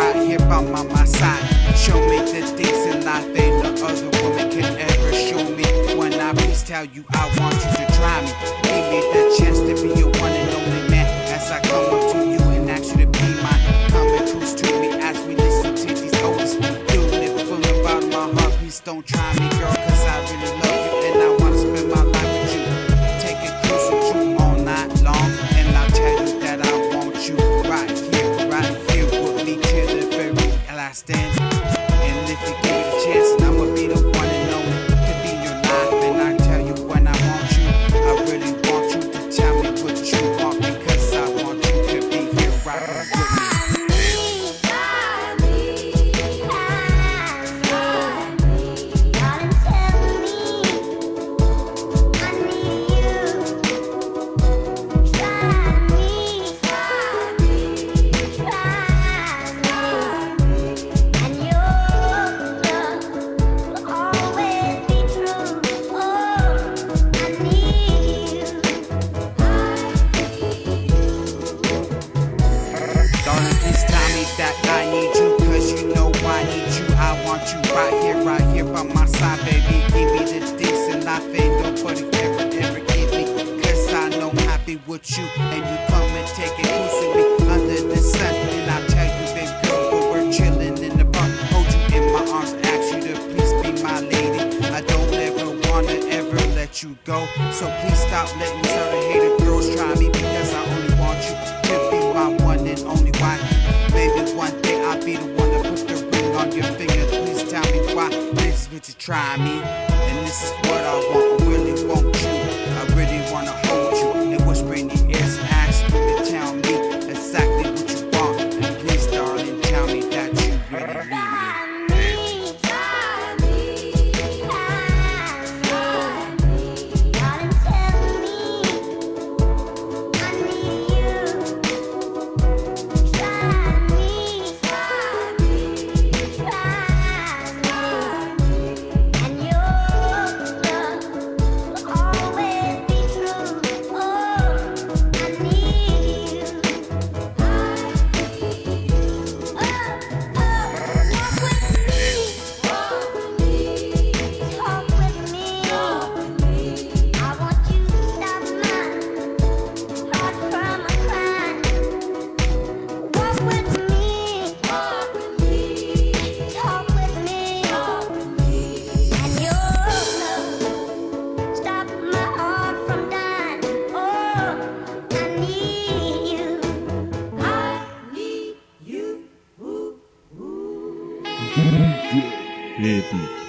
right here by my, my side. Show me the decent life ain't no other woman can ever show me. When I please tell you I want you to try me, give me the chance to be your one and only man as I come. End. And if you give it a chance, I'ma be the one and only to be your life. And I tell you when I want you, I really want you to tell me what you want because I want you to be here right I want you right here, right here by my side, baby. Give me the decent life, ain't nobody ever, ever give me. Cause I know I'm happy with you, and you come and take it with me under the sun. And I tell you, baby girl, we're chilling in the park, hold you in my arms, ask you to please be my lady. I don't ever wanna ever let you go, so please stop letting certain hater girls try me because try me, and this is what I want. Baby.